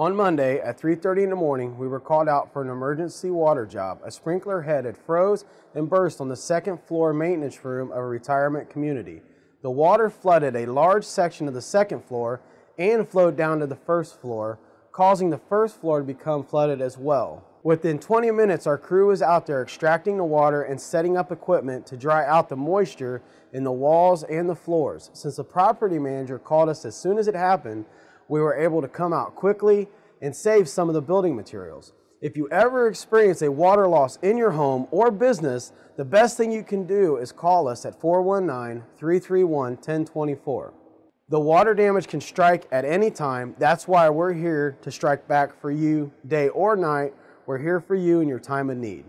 On Monday at 3.30 in the morning, we were called out for an emergency water job. A sprinkler head had froze and burst on the second floor maintenance room of a retirement community. The water flooded a large section of the second floor and flowed down to the first floor, causing the first floor to become flooded as well. Within 20 minutes, our crew was out there extracting the water and setting up equipment to dry out the moisture in the walls and the floors. Since the property manager called us as soon as it happened, we were able to come out quickly and save some of the building materials. If you ever experience a water loss in your home or business, the best thing you can do is call us at 419 331 1024. The water damage can strike at any time. That's why we're here to strike back for you day or night. We're here for you in your time of need.